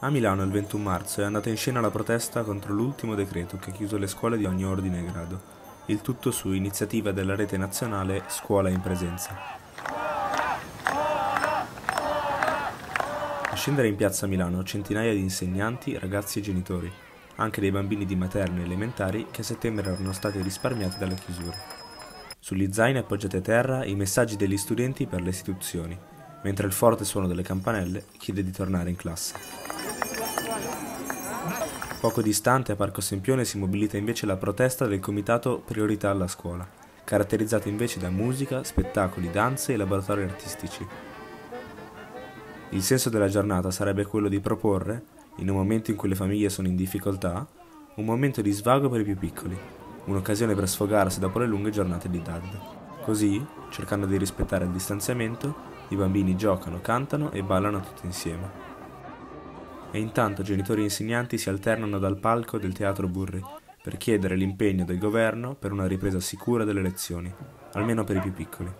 A Milano il 21 marzo è andata in scena la protesta contro l'ultimo decreto che ha chiuso le scuole di ogni ordine e grado, il tutto su iniziativa della rete nazionale Scuola in Presenza. A scendere in piazza Milano centinaia di insegnanti, ragazzi e genitori, anche dei bambini di materne e elementari che a settembre erano stati risparmiati dalle chiusure. Sugli zaini appoggiati a terra i messaggi degli studenti per le istituzioni, mentre il forte suono delle campanelle chiede di tornare in classe. Poco distante a Parco Sempione si mobilita invece la protesta del comitato Priorità alla scuola, caratterizzato invece da musica, spettacoli, danze e laboratori artistici. Il senso della giornata sarebbe quello di proporre, in un momento in cui le famiglie sono in difficoltà, un momento di svago per i più piccoli, un'occasione per sfogarsi dopo le lunghe giornate di DAD. Così, cercando di rispettare il distanziamento, i bambini giocano, cantano e ballano tutti insieme e intanto genitori e insegnanti si alternano dal palco del teatro Burri per chiedere l'impegno del governo per una ripresa sicura delle lezioni, almeno per i più piccoli.